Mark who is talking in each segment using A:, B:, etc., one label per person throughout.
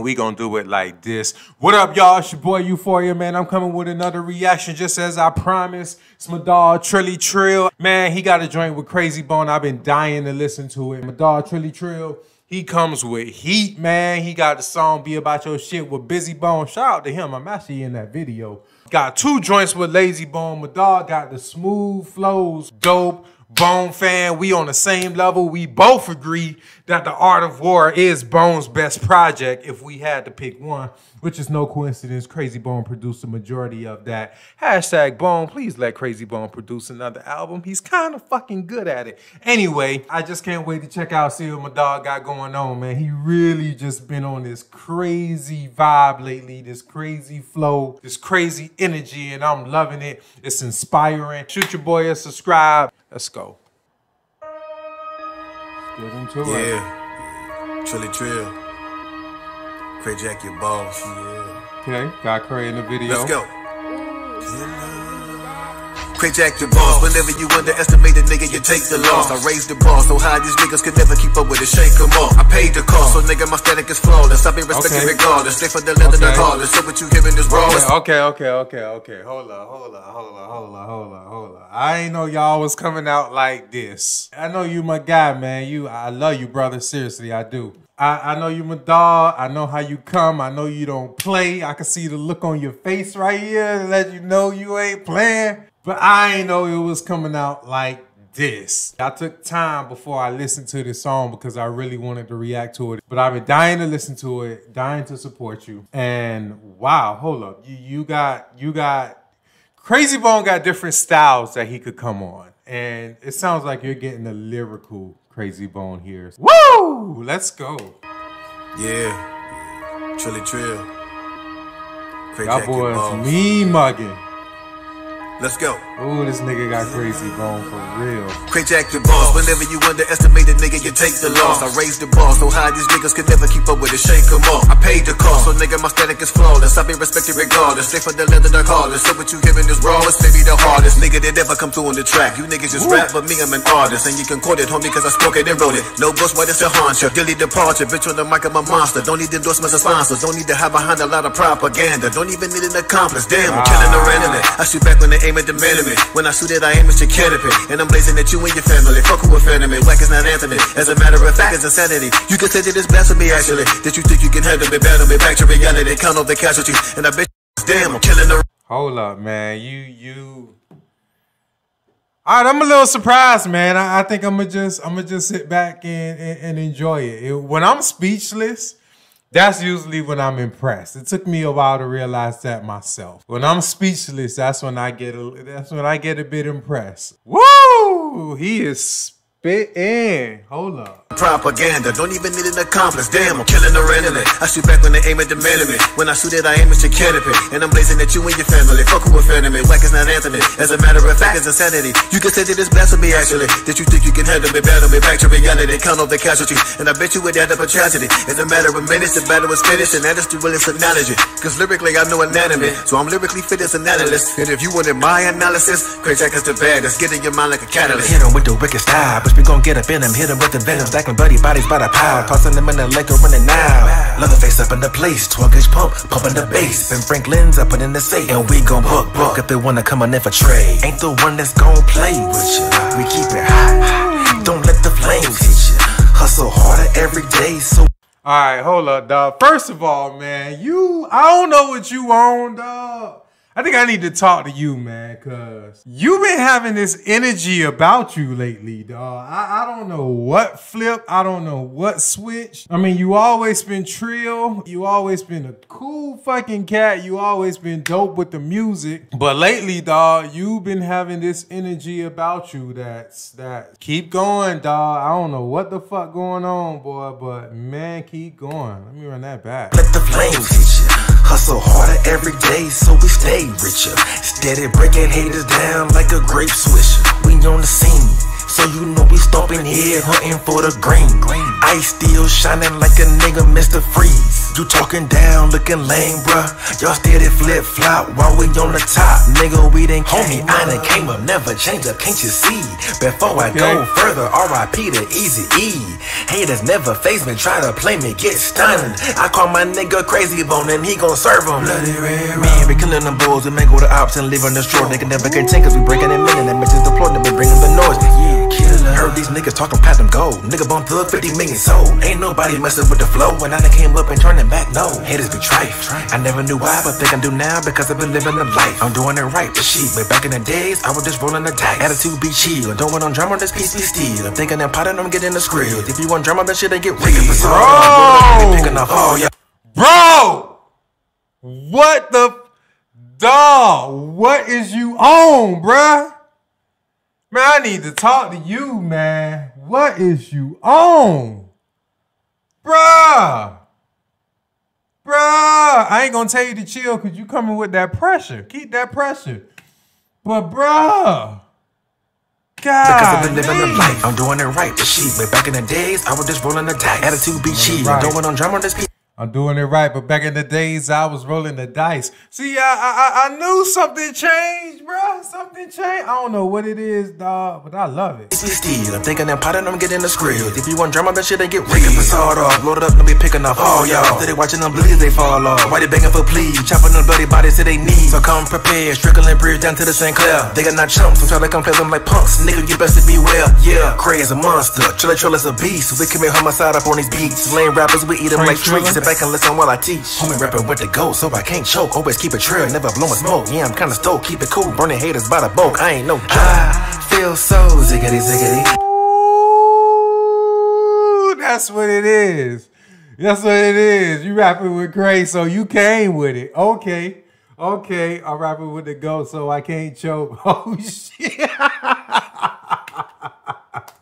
A: and we gonna do it like this. What up, y'all? It's your boy Euforia, man. I'm coming with another reaction, just as I promised. It's my dog Treally Treal. Man, he got a joint with Krayzie Bone. I've been dying to listen to it. My dog Treally Treal. He comes with heat, man. He got the song Be About Your Shit with Bizzy Bone. Shout out to him. I'm actually in that video. Got two joints with Layzie Bone. My dog got the smooth flows, dope. Bone fan, we on the same level. We both agree that The Art of War is Bone's best project if we had to pick one, which is no coincidence. Krayzie Bone produced the majority of that. Hashtag Bone, please let Krayzie Bone produce another album. He's kind of fucking good at it. Anyway, I just can't wait to check out, see what my dog got going on, man. He really just been on this crazy vibe lately, this crazy flow, this crazy energy, and I'm loving it. It's inspiring. Shoot your boy a subscribe. Let's go. Get into
B: yeah.
A: it.
B: Yeah. Treally Treal. Cray Jack, your boss. Yeah.
A: Okay, got Cray in the video.
B: Let's go. Cray Jack the boss. Whenever you underestimate a nigga, you take the loss. I raised the bar so high these niggas could never keep up with it. Shake them off. I paid the cost, so nigga, my static is flawless. I be respected
A: Okay.
B: regardless. Stay for the leather,
A: Okay.
B: the callers. So what you hearing is raw.
A: Okay, okay, okay, okay. Hold up, hold up, hold up, hold up, hold up, hold up. I ain't know y'all was coming out like this. I know you my guy, man. You I love you, brother. Seriously, I do. I, I know you my dog. I know how you come. I know you don't play. I can see the look on your face right here let you know you ain't playing. But I ain't know it was coming out like this. I took time before I listened to this song because I really wanted to react to it. But I've been dying to listen to it, dying to support you. And wow, hold up. You you got you got Krayzie Bone got different styles that he could come on. And it sounds like you're getting a lyrical Krayzie Bone here. Woo! Let's go.
B: Yeah. Treally Treal. Cray
A: Y'all boys me mugging.
B: Let's go.
A: Ooh, this nigga got Krayzie Bone for real.
B: Cray Jack the boss. Whenever you underestimate a nigga, you take the loss. I raised the bar so high these niggas could never keep up with it. Shake them off. I paid the cost, so nigga, my static is flawless. I be respected regardless. Stay for the leather, the callers. So what you giving is rawest, maybe the hardest nigga that ever come through on the track. You niggas just rap, but me, I'm an artist. And you can quote it, homie, cause I spoke it and wrote it. No ghost, what it's a haunt you. Daily departure, bitch on the mic, I'm a monster. Don't need endorsements or sponsors. Don't need to hide behind a lot of propaganda. Don't even need an accomplice. Damn, I'm ah. killing the enemy. I shoot back when they aim at the enemy. When I shoot it, I aim at your canopy. And I'm blazing at you and your family. Fuck who offended me. Whack is not Anthony. As a matter of fact, it's insanity. You that it's blasphemy, actually. That you think you can handle me, battle me, back to reality. Count all the casualties. And I you, damn, I'm killing the.
A: Hold up, man. You you. All right, I'm a little surprised, man. I, I think I'm gonna just I'm gonna just sit back and, and, and enjoy it. It- When I'm speechless, that's usually when I'm impressed. It took me a while to realize that myself. When I'm speechless, that's when I get a that's when I get a bit impressed. Woo! He is spitting. Hold up.
B: Propaganda, don't even need an accomplice. Damn, I'm killing the enemy. I shoot back when they aim at the enemy. When I shoot it, I aim at your canopy. And I'm blazing at you and your family. Fuck who offended me. Whack is not Anthony. As a matter of fact, it's insanity. You can say that it's blasphemy, actually. That you think you can handle me, battle me, back to reality. Count all the casualties. And I bet you would end up a tragedy. In a matter of minutes, the battle was finished. And that is the realest analogy. Cause lyrically, I know anatomy. So I'm lyrically fit as an analyst. And if you wanted my analysis, Cray Jack is the baddest. Get in your mind like a catalyst.
C: Hit him with the wicked style, bitch, we gon' get up in him. Hit him with the venom, stacking bloody bodies by the pile. Tossing them in the lake or running now. Leatherface up in the place, 12 gauge pump, pumping the bass. And Franklin's up in the safe, and we gon' book, book if they wanna come on in for trade. Ain't the one that's gon' play with you. We keep it hot, don't let the flames hit you. Hustle harder every day, so
A: All right, hold up, dog. First of all, man, you I don't know what you on, dog. I think I need to talk to you, man, cause you've been having this energy about you lately, dog. I, I don't know what flip, I don't know what switch. I mean, you always been trill, you always been a cool fucking cat, you always been dope with the music. But lately, dog, you've been having this energy about you that's that keep going, dog. I don't know what the fuck going on, boy, but man, keep going. Let me run that back.
C: let the flames. Hustle harder every day so we stay richer. Steady breaking haters down like a grape swisher. We on the scene, so you know we stomping here hunting for the green. green. Ice still shining like a nigga Mr. Freeze. You talking down, looking lame, bruh. Y'all steady flip flop while we on the top. Nigga, we didn't homie, I done came up, never change up, can't you see? Before I go further, RIP to Easy E. Haters never face me, try to play me, get stunned. I call my nigga Krayzie Bone and he gon' serve him. Bloody red Man, we killing them bulls and make all the ops and leaving the store. Nigga never contain cause we breaking and them bitches deployed, never bringing the noise. Yeah. Heard these niggas talking platinum gold. Nigga bump thug 50 million sold. Ain't nobody messing with the flow when I done came up and turning back. No, haters be trife. I never knew why, but think I do now because I've been living the life. I'm doing it right, the shit. But back in the days, I was just rolling the dice. Attitude be chill. Don't want on drama, on this piece be steal. I'm thinking that pot and I'm getting the skrill. If you want drama, that shit ain't get real.
A: Bro!
C: Picking up all y'all.
A: Bro! What the f- dog? What is you on, bruh? Man, I need to talk to you, man. What is you on? Bruh! Bruh! I ain't gonna tell you to chill because you coming with that pressure. Keep that pressure. But bruh! God.
C: Because I've been living the life, I'm doing it right, the shit. But back in the days, I was just rolling the dice. Attitude be chill.
A: Right.
C: Don't want on drama, this piece.
A: I'm doing it right, but back in the days, I was rolling the dice. See, I I, I- I knew something changed, bro. Something changed. I don't know what it is, dog, but I love it.
C: Still. I'm thinking that pot and I'm getting the skrill. If you want drama, that shit ain't get. Ripping facade off, loaded it up, and be picking off oh, all y'all. They watching them bleeds, they fall off. Why they begging for please? Chopping them bloody bodies to they knees. So come prepared, strickling bridge down to the St. Clair. They got not chumps, I'm trying to come play them like punks. Nigga, you best to beware. Yeah, Cray is a monster. Triller is a beast. We commit homicide up on these beats. Lame rappers, we eat them
A: Trey
C: like treats.
A: Triller?
C: Sit back and listen while I teach. Homie rapping with the ghost, so I can't choke. Always keep it trail, never blowing smoke. Yeah, I'm kinda stoked. Keep it cool, burning haters by the bulk. I ain't no joke. I feel so ziggity ziggity.
A: Ooh, that's what it is. That's what it is. You rapping with Cray, so you came with it. Okay. Okay. I'm rapping with the ghost, so I can't choke. Oh shit.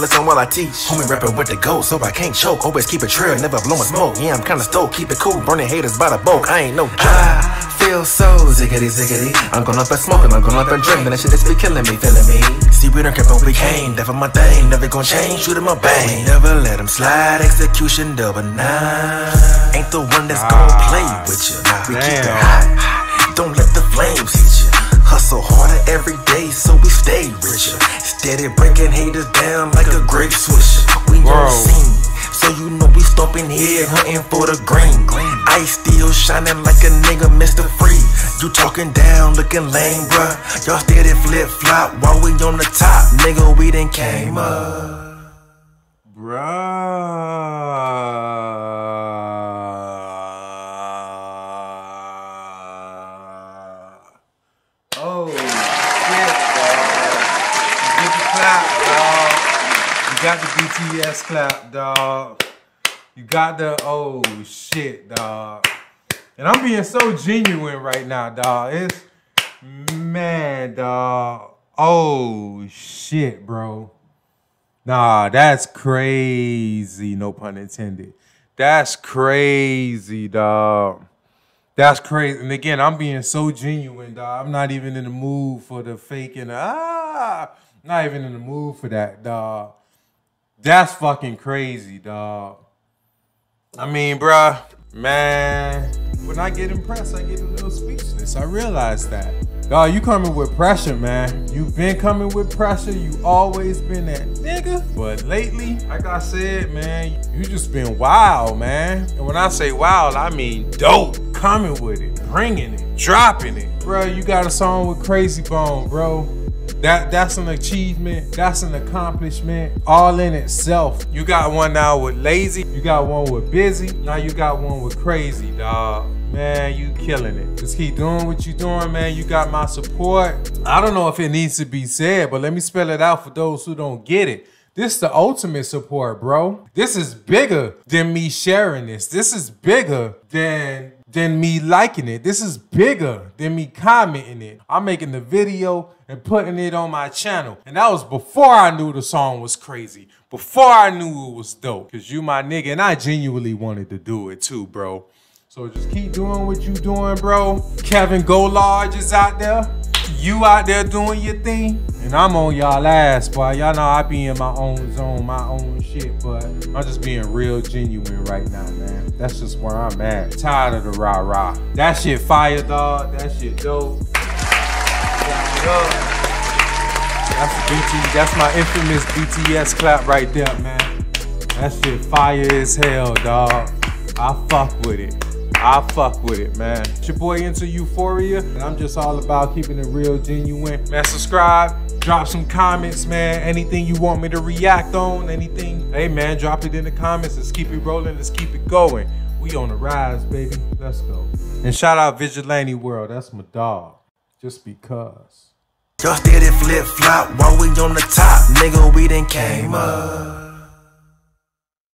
C: Listen while I teach. Homie rapping with the ghost, so I can't choke. Always keep it trail, never blowing smoke. Yeah, I'm kinda stoked. Keep it cool, burning haters by the bulk. I ain't no joke. I feel so ziggity ziggity. I'm gonna up and smoking, I'm gonna up and drinking. That shit is be killing me, feeling me. See, we don't care what we came. Never my thing, never gonna change. Shoot 'em a bang. Never let 'em slide. Execution double nine. Ain't the one that's gon' play with you. We keep it hot. Don't let the flames. Hustle harder every day so we stay richer. Steady breaking haters down like a grape swisher. We don't sing, so you know we stomping here hunting for the green. Ice still shining like a nigga Mr. Free. You talking down, looking lame, bruh. Y'all steady flip flop while we on the top. Nigga, we done came up.
A: Bruh. You got the BTS clap, dog. You got the, oh, shit, dog. And I'm being so genuine right now, dog. It's, man, dog. Oh, shit, bro. Nah, that's crazy. No pun intended. That's crazy, dog. That's crazy. And again, I'm being so genuine, dog. I'm not even in the mood for the fake and ah, not even in the mood for that, dog. That's fucking crazy, dog. I mean, bruh, man, when I get impressed, I get a little speechless. I realize that. Dog, you coming with pressure, man. You've been coming with pressure. You always been that nigga. But lately, like I said, man, you just been wild, man. And when I say wild, I mean dope. Coming with it, bringing it, dropping it. Bro, you got a song with Krayzie Bone, bro. That that's an achievement. That's an accomplishment all in itself. You got one now with Layzie. You got one with Bizzy. Now you got one with Krayzie, dog. Man, you killing it. Just keep doing what you're doing, man. You got my support. I don't know if it needs to be said, but let me spell it out for those who don't get it. This is the ultimate support, bro. This is bigger than me sharing this. This is bigger than than me liking it. This is bigger than me commenting it. I'm making the video and putting it on my channel. And that was before I knew the song was crazy. Before I knew it was dope. Cause you my nigga and I genuinely wanted to do it too, bro. So just keep doing what you doing, bro. Kevin Go Large is out there. You out there doing your thing, and I'm on y'all ass, boy. Y'all know I be in my own zone, my own shit, but I'm just being real genuine right now, man. That's just where I'm at. Tired of the rah rah. That shit fire, dog. That shit dope. That's BT. That's my infamous BTS clap right there, man. That shit fire as hell, dog. I fuck with it. I fuck with it, man. It's your boy Enter Euforia, and I'm just all about keeping it real, genuine. Man, subscribe, drop some comments, man. Anything you want me to react on, anything, hey man, drop it in the comments. Let's keep it rolling, let's keep it going. We on the rise, baby. Let's go. And shout out Vigilante World, that's my dog. Just because.
C: Just did it flip flop while we on the top, nigga. We done came up.